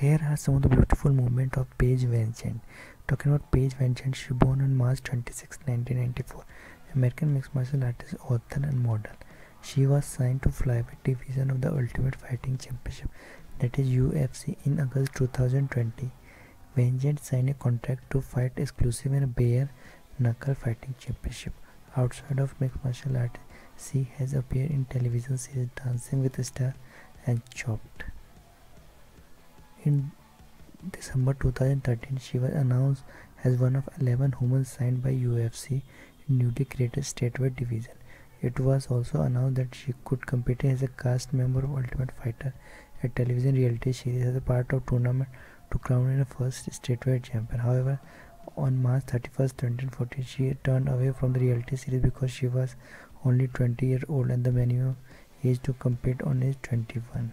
Here are some of the beautiful moments of Paige VanZant. Talking about Paige VanZant, she born on March 26, 1994. American mixed martial artist, author, and model. She was signed to flyweight division of the Ultimate Fighting Championship, that is UFC, in August 2020. VanZant signed a contract to fight exclusive in a bare knuckle fighting championship. Outside of mixed martial arts, she has appeared in television series Dancing with the Stars and Chopped. In December 2013, she was announced as one of 11 women signed by UFC in newly created strawweight division. It was also announced that she could compete as a cast member of Ultimate Fighter, a television reality series as a part of tournament to crown her first strawweight champion. However, on March 31, 2014, she turned away from the reality series because she was only 20 years old and the minimum age to compete on is 21.